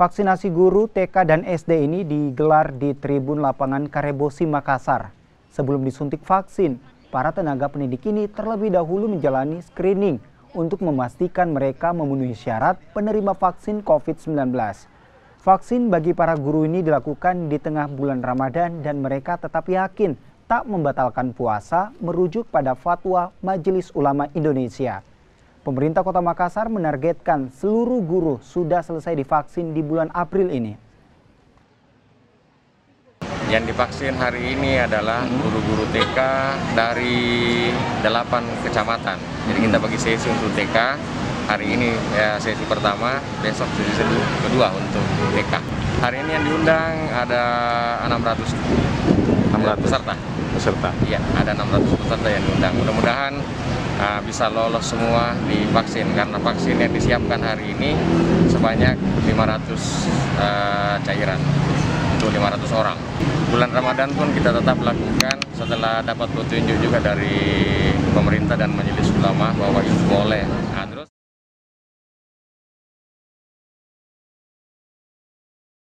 Vaksinasi guru TK dan SD ini digelar di Tribun Lapangan Karebosi Makassar. Sebelum disuntik vaksin, para tenaga pendidik ini terlebih dahulu menjalani screening untuk memastikan mereka memenuhi syarat penerima vaksin COVID-19. Vaksin bagi para guru ini dilakukan di tengah bulan Ramadan dan mereka tetap yakin tak membatalkan puasa merujuk pada fatwa Majelis Ulama Indonesia. Pemerintah Kota Makassar menargetkan seluruh guru sudah selesai divaksin di bulan April ini. Yang divaksin hari ini adalah guru-guru TK dari 8 kecamatan. Jadi kita bagi sesi untuk TK. Hari ini ya, sesi pertama, besok sesi kedua untuk TK. Hari ini yang diundang ada 600 600 peserta. Peserta. Iya, ada 600 peserta yang diundang. Mudah-mudahan uh, bisa lolos semua divaksin karena vaksin yang disiapkan hari ini sebanyak 500 uh, cairan untuk 500 orang. Bulan Ramadan pun kita tetap lakukan setelah dapat petunjuk juga dari pemerintah dan majelis ulama bahwa itu boleh.